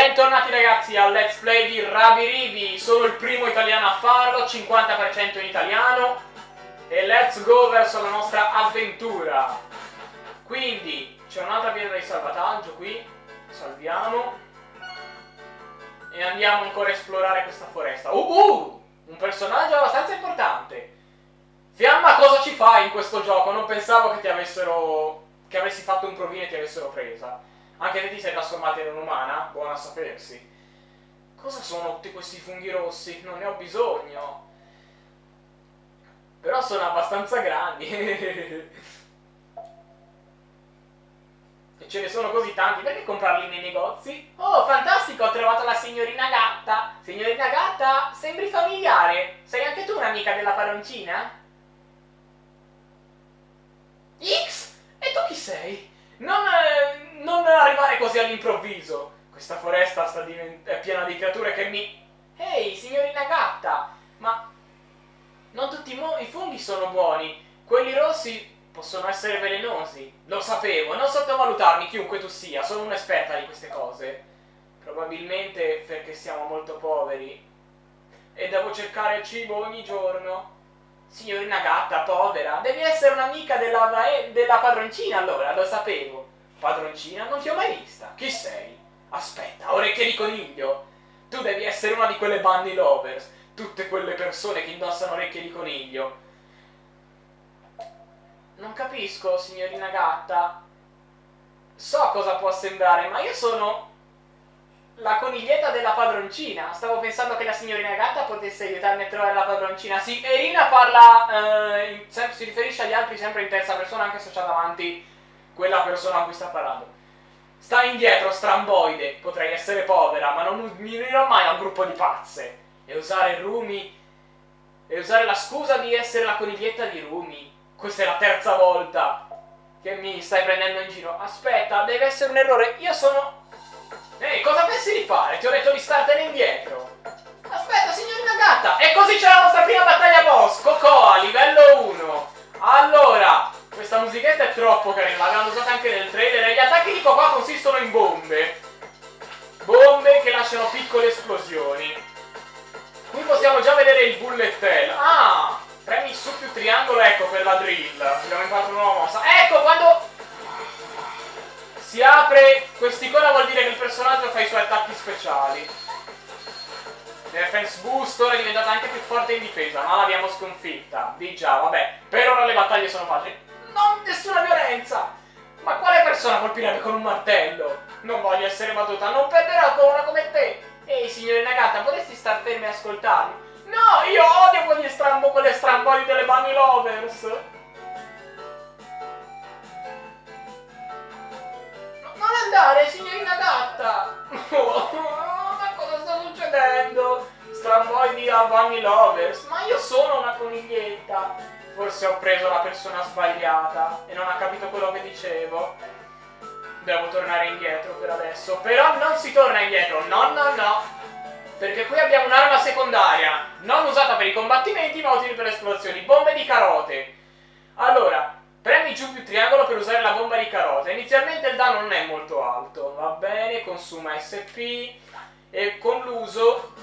Bentornati ragazzi al Let's Play di Rabiribi, sono il primo italiano a farlo, 50% in italiano e let's go verso la nostra avventura. Quindi c'è un'altra pietra di salvataggio qui, salviamo e andiamo ancora a esplorare questa foresta. Uh, uh! Un personaggio abbastanza importante. Fiamma cosa ci fai in questo gioco? Non pensavo che ti avessero... che avessi fatto un provino e ti avessero presa. Anche se ti sei trasformata in un'umana, buona a sapersi. Cosa sono tutti questi funghi rossi? Non ne ho bisogno. Però sono abbastanza grandi. e ce ne sono così tanti, perché comprarli nei negozi? Oh, fantastico, ho trovato la signorina gatta. Signorina gatta, sembri familiare. Sei anche tu un'amica della paroncina? X? E tu chi sei? Non, arrivare così all'improvviso. Questa foresta sta è piena di creature che mi... Ehi, signorina gatta, ma non tutti i funghi sono buoni. Quelli rossi possono essere velenosi. Lo sapevo, non sottovalutarmi chiunque tu sia, sono un'esperta di queste cose. Probabilmente perché siamo molto poveri. E devo cercare cibo ogni giorno. Signorina gatta, povera, devi essere un'amica della, della padroncina allora, lo sapevo. Padroncina? Non ti ho mai vista. Chi sei? Aspetta, orecchie di coniglio. Tu devi essere una di quelle bunny lovers. Tutte quelle persone che indossano orecchie di coniglio. Non capisco, signorina gatta. So cosa può sembrare, ma io sono la coniglietta della padroncina. Stavo pensando che la signorina gatta potesse aiutarmi a trovare la padroncina. Sì, Erina parla, eh, si riferisce agli altri sempre in terza persona, anche se c'ha davanti quella persona a cui sta parlando. Sta indietro, stramboide. Potrei essere povera, ma non mi unirò mai a un gruppo di pazze. E usare Rumi. E usare la scusa di essere la coniglietta di Rumi. Questa è la terza volta che mi stai prendendo in giro. Aspetta, deve essere un errore. Io sono Ehi, cosa pensi di fare? Ti ho detto di startene indietro. Aspetta, signorina gatta. E così c'è la nostra prima battaglia boss. Cocoa, livello 1. Allora, questa musichetta è troppo carina. L'avevano usata anche nel trailer. E gli attacchi di Cocoa consistono in bombe. Bombe che lasciano piccole esplosioni. Qui possiamo già vedere il bullet hell. Ah, premi su più triangolo, ecco, per la drill. Abbiamo imparato una nuova mossa. Ecco, quando si apre quest'icona vuol dire che il personaggio fa i suoi attacchi speciali. Defense boost ora è diventata anche più forte in difesa, ma l'abbiamo sconfitta. Di già, vabbè. Per ora le battaglie sono facili. Non nessuna violenza! Ma quale persona colpirebbe con un martello? Non voglio essere battuta, non perderò con una come te! Ehi, signorina gatta, potresti star fermi e ascoltarmi? No, io odio quegli strambo, quelle stramboli delle bunny lovers! Non andare, signorina gatta! Stramboidi a Bunny Lovers, ma io sono una coniglietta. Forse ho preso la persona sbagliata e non ha capito quello che dicevo. Devo tornare indietro per adesso. Però non si torna indietro, no, no, no. Perché qui abbiamo un'arma secondaria, non usata per i combattimenti, ma utile per le esplorazioni. Bombe di carote. Allora, Premi giù più triangolo per usare la bomba di carota. Inizialmente il danno non è molto alto, va bene, consuma SP e con l'uso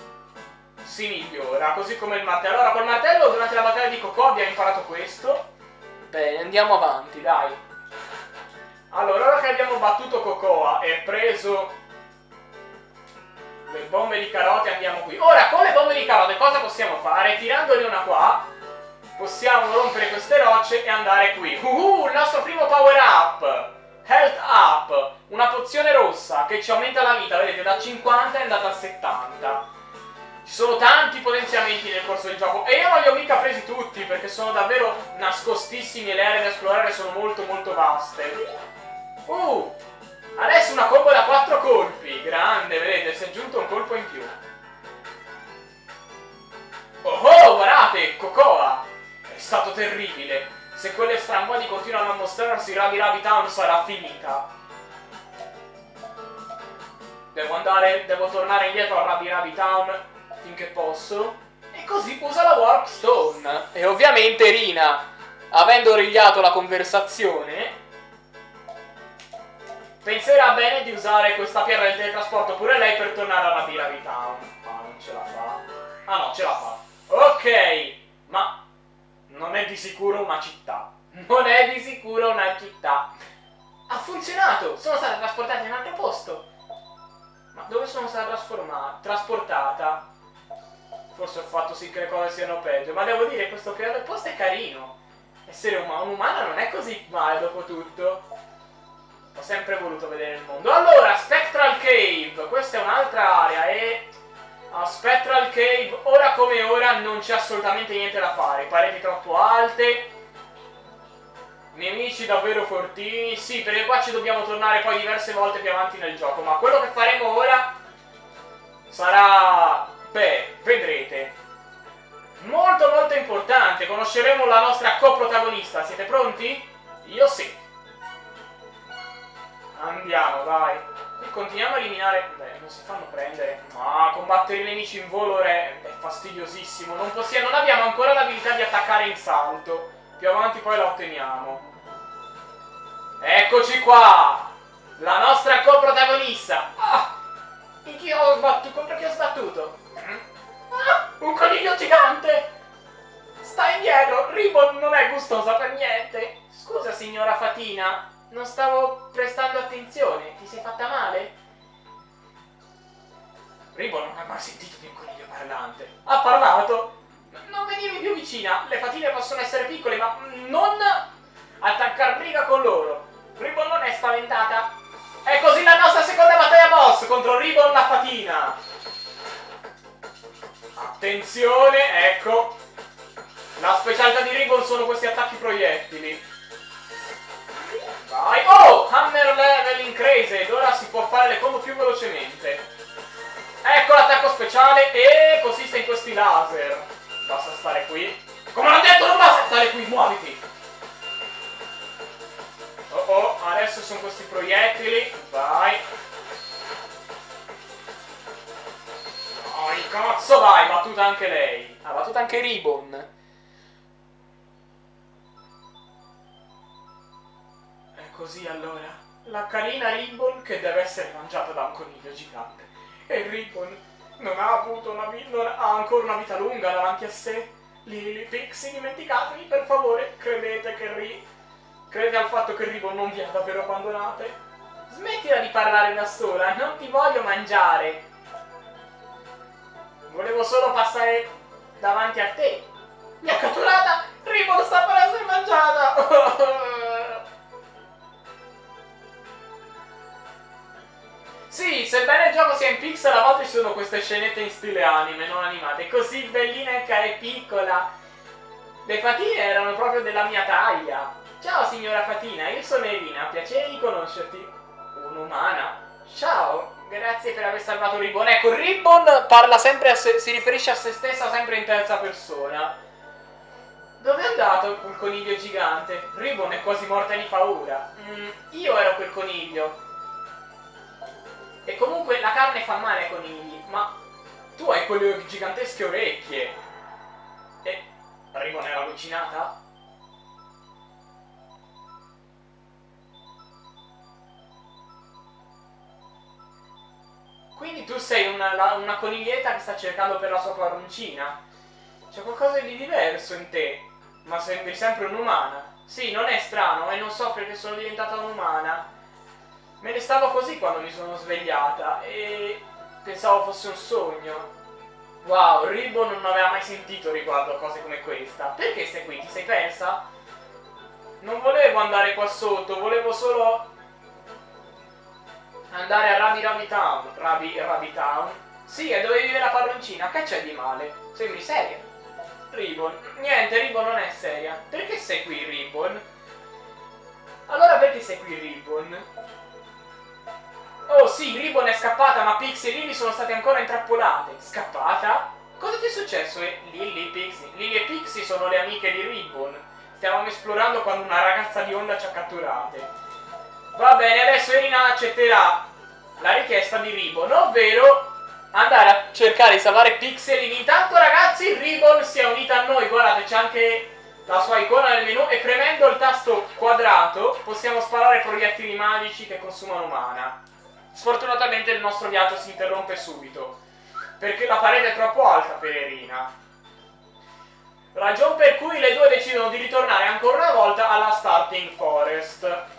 si migliora, così come il martello. Allora, col martello durante la battaglia di Coco abbiamo imparato questo. Bene, andiamo avanti, dai. Allora, ora che abbiamo battuto Cocoa e preso le bombe di carote, andiamo qui. Ora, con le bombe di carote cosa possiamo fare? Tirandone una qua, possiamo rompere queste rocce e andare qui. Uh, il nostro primo power up! Health up! Una pozione rossa che ci aumenta la vita, vedete, da 50 è andata a 70. Ci sono tanti potenziamenti nel corso del gioco e io non li ho mica presi tutti perché sono davvero nascostissimi e le aree da esplorare sono molto molto vaste. Uh! Adesso una combo da 4 colpi, grande, vedete, si è aggiunto un colpo in più. Oh oh, guardate, Cocoa! È stato terribile. Se quelle stramboli continuano a mostrarsi, Ravi Ravi Town sarà finita. Devo andare, devo tornare indietro a Ravi Ravi Town finché posso. E così usa la Warp Stone. E ovviamente Rina, avendo origliato la conversazione, penserà bene di usare questa pietra del teletrasporto pure lei per tornare alla Rabi Town. Ah, non ce la fa. Ah no, ce la fa. Ok, ma non è di sicuro una città. Non è di sicuro una città. Ha funzionato! Sono stata trasportata in un altro posto. Ma dove sono stata trasformata? Trasportata? Forse ho fatto sì che le cose siano peggio. Ma devo dire, questo posto è carino. Essere umano, un umano non è così male dopo tutto. Ho sempre voluto vedere il mondo. Allora, Spectral Cave. Questa è un'altra area e... A Spectral Cave, ora come ora, non c'è assolutamente niente da fare. Pareti troppo alte. Nemici davvero fortini. Sì, perché qua ci dobbiamo tornare poi diverse volte più avanti nel gioco. Ma quello che faremo ora sarà... Beh, vedrete. Molto molto importante. Conosceremo la nostra coprotagonista. Siete pronti? Io sì. Andiamo, dai. E continuiamo a eliminare... Beh, non si fanno prendere. Ma combattere i nemici in volo è, è fastidiosissimo. Non, possiamo... non abbiamo ancora l'abilità di attaccare in salto. Più avanti poi la otteniamo. Eccoci qua! La nostra coprotagonista! Ah! In chi ho sbattuto? Contro chi ho sbattuto? Un coniglio gigante! Sta indietro! Ribbon non è gustosa per niente! Scusa signora Fatina, non stavo prestando attenzione. Ti sei fatta male? Ribbon non ha mai sentito di un coniglio parlante. Ha parlato! Non venire più vicina. Le fatine possono essere piccole, ma non attaccar briga con loro. Ribbon non è spaventata. È così la nostra seconda battaglia boss contro Ribbon la fatina. Attenzione, ecco. La specialità di Ribbon sono questi attacchi proiettili. Vai! Oh! Hammer level increased! Ora si può fare le combo più velocemente. Ecco l'attacco speciale e consiste in questi laser. Basta stare qui. Ribbon. così allora? La carina Ribbon che deve essere mangiata da un coniglio gigante. E Ribbon non ha avuto una vita, ha ancora una vita lunga davanti a sé. Lily, Pixie, dimenticatevi per favore, credete che Ri... Credete al fatto che Ribbon non vi ha davvero abbandonate? Smettila di parlare da sola, non ti voglio mangiare. Volevo solo passare davanti a te. Mi ha catturata! Ribbon sta per essere mangiata! Sì, sebbene il gioco sia in pixel, a volte ci sono queste scenette in stile anime, non animate. Così bellina e piccola. Le fatine erano proprio della mia taglia. Ciao signora Fatina, io sono Elina, piacere di conoscerti. Un'umana. Ciao, grazie per aver salvato Ribbon. Ecco, Ribbon parla sempre se, si riferisce a se stessa sempre in terza persona. Dove è andato quel coniglio gigante? Ribbon è quasi morta di paura. Mm, io ero quel coniglio. E comunque la carne fa male ai conigli, ma tu hai quelle gigantesche orecchie. E Rivo nella cucinata? Quindi tu sei una, una, coniglietta che sta cercando per la sua paroncina. C'è qualcosa di diverso in te, ma sembri sempre un'umana. Sì, non è strano e non so perché sono diventata un'umana. Me ne stavo così quando mi sono svegliata e pensavo fosse un sogno. Wow, Ribbon non aveva mai sentito riguardo a cose come questa. Perché sei qui? Ti sei persa? Non volevo andare qua sotto, volevo solo andare a Rabi Rabi Town. Rabi Rabi Town? Sì, è dove vive la padroncina. Che c'è di male? Sembri seria. Ribbon. Niente, Ribbon non è seria. Perché sei qui, Ribbon? Allora perché sei qui, Ribbon? Oh sì, Ribbon è scappata, ma Pixie e Lily sono state ancora intrappolate. Scappata? Cosa ti è successo? E Lily, Pixie. Lily e Pixie sono le amiche di Ribbon. Stavamo esplorando quando una ragazza di onda ci ha catturate. Va bene, adesso Irina accetterà la richiesta di Ribbon, ovvero andare a cercare di salvare Pixie Lily. Intanto ragazzi, Ribbon si è unita a noi, guardate, c'è anche la sua icona nel menu e premendo il tasto quadrato possiamo sparare proiettili magici che consumano mana. Sfortunatamente il nostro viaggio si interrompe subito, perché la parete è troppo alta per Erina. Ragion per cui le due decidono di ritornare ancora una volta alla Starting Forest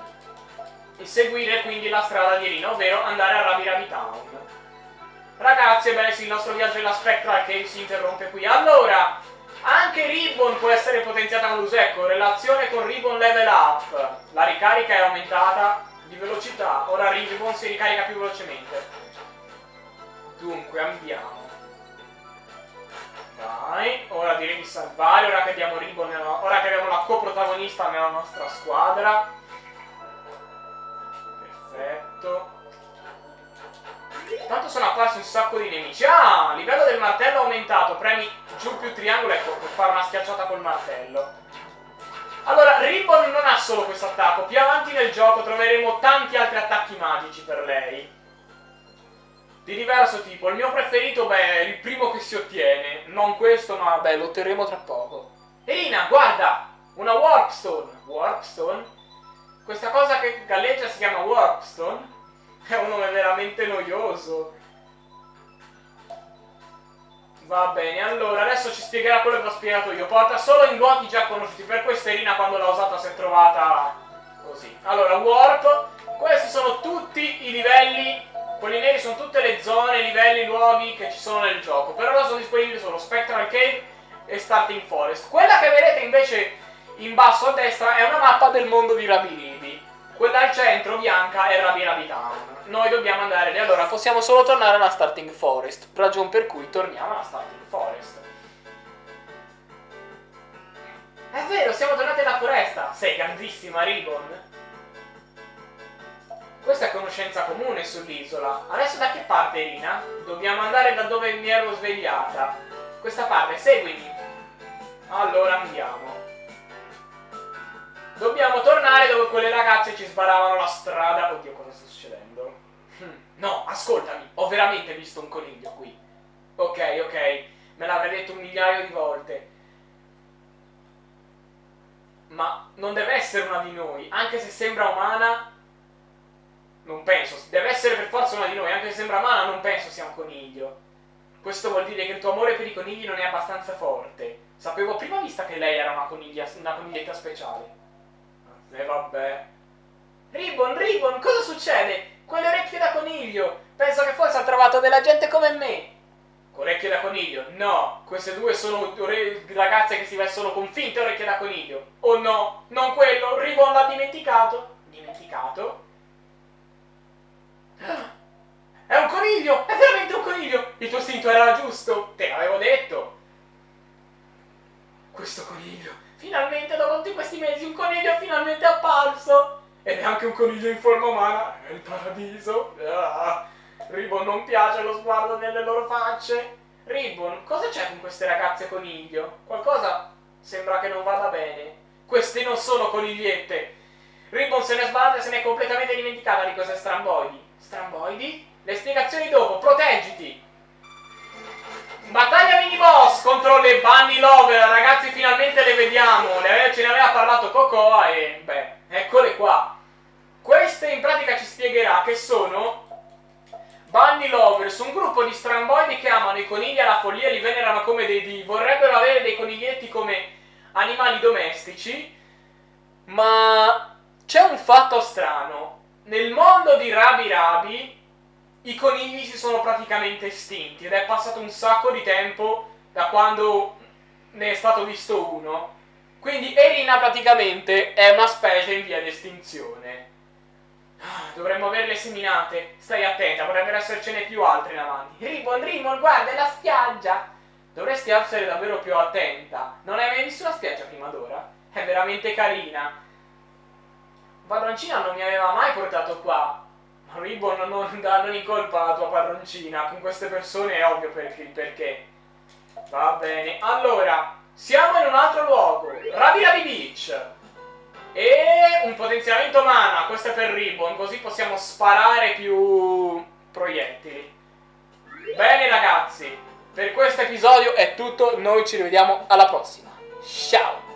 e seguire quindi la strada di Erina, ovvero andare a Rabi Rabi Town. Ragazzi, ebbene sì, il nostro viaggio nella Spectral Cave si interrompe qui. Allora, anche Ribbon può essere potenziata con l'Usecco, relazione con Ribbon Level Up. La ricarica è aumentata di velocità, ora Ribbon si ricarica più velocemente. Dunque, andiamo. Dai, ora direi di salvare, ora che abbiamo Ribbon, ora che abbiamo la coprotagonista nella nostra squadra. Perfetto. Tanto sono apparsi un sacco di nemici. Ah, livello del martello aumentato. Premi giù più triangolo, ecco, per fare una schiacciata col martello. Allora, Ribbon non ha solo questo attacco. Più avanti nel gioco troveremo tanti altri attacchi magici per lei. Di diverso tipo. Il mio preferito, beh, è il primo che si ottiene. Non questo, ma, beh, lo otterremo tra poco. Irina, guarda! Una Warpstone. Warpstone? Questa cosa che galleggia si chiama Warpstone? È un nome veramente noioso. Va bene, allora adesso ci spiegherà quello che ho spiegato io. Porta solo in luoghi già conosciuti, per questo Irina quando l'ha usata si è trovata così. Allora, Warp, questi sono tutti i livelli, quelli neri sono tutte le zone, livelli, luoghi che ci sono nel gioco. Per ora sono disponibili solo Spectral Cave e Starting Forest. Quella che vedete invece in basso a destra è una mappa del mondo di Rabiribi. Quella al centro, bianca, è Rabirabi Town noi dobbiamo andare lì. Allora possiamo solo tornare alla starting forest. Ragion per cui torniamo alla starting forest. È vero, siamo tornati alla foresta. Sei grandissima, Ribbon. Questa è conoscenza comune sull'isola. Adesso da che parte, Irina? Dobbiamo andare da dove mi ero svegliata. Questa parte, seguimi. Allora andiamo. Dobbiamo tornare dove quelle ragazze ci sparavano la strada. Oddio, cosa sta succedendo? Hm. No, ascoltami, ho veramente visto un coniglio qui. Ok, ok, me l'avrei detto un migliaio di volte. Ma non deve essere una di noi, anche se sembra umana. Non penso, deve essere per forza una di noi, anche se sembra umana, non penso sia un coniglio. Questo vuol dire che il tuo amore per i conigli non è abbastanza forte. Sapevo prima vista che lei era una, coniglia, una coniglietta speciale. E vabbè. Ribbon, Ribbon, cosa succede? Quelle orecchie da coniglio! Penso che forse ha trovato della gente come me! Orecchie da coniglio? No! Queste due sono ragazze che si vestono con finte orecchie da coniglio! Oh no! Non quello! Ribbon l'ha dimenticato! Dimenticato? È un coniglio! È veramente un coniglio! Il tuo istinto era giusto! Te l'avevo detto! Questo coniglio! Finalmente, dopo tutti questi mesi, un coniglio è finalmente apparso! Ed è anche un coniglio in forma umana. È il paradiso. Ah. Ribbon non piace lo sguardo nelle loro facce. Ribbon, cosa c'è con queste ragazze coniglio? Qualcosa sembra che non vada bene. Queste non sono conigliette. Ribbon se ne sbagliata e se ne è completamente dimenticata di cose stramboidi. Stramboidi? Le spiegazioni dopo, proteggiti! Battaglia mini boss contro le Bunny Lover, ragazzi finalmente le vediamo, ce ne aveva parlato Cocoa e beh, eccole qua. Queste in pratica ci spiegherà che sono Bunny Lovers, un gruppo di stramboidi che amano i conigli alla follia, li venerano come dei dii, vorrebbero avere dei coniglietti come animali domestici, ma c'è un fatto strano. Nel mondo di Rabi Rabi i conigli si sono praticamente estinti ed è passato un sacco di tempo da quando ne è stato visto uno. Quindi Erina praticamente è una specie in via di estinzione. Ah, dovremmo averle seminate. Stai attenta, potrebbero essercene più altre in avanti. Ribbon, Ribbon, guarda, è la spiaggia! Dovresti essere davvero più attenta. Non hai mai visto la spiaggia prima d'ora? È veramente carina. Padroncina non mi aveva mai portato qua. Ribbon non dà non in colpa la tua padroncina. Con queste persone è ovvio il perché. Va bene. Allora, siamo in un altro luogo. Rabi Rabi Beach. E un potenziamento mana. Questo è per Ribbon. Così possiamo sparare più proiettili. Bene ragazzi. Per questo episodio è tutto. Noi ci rivediamo alla prossima. Ciao.